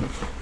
あ。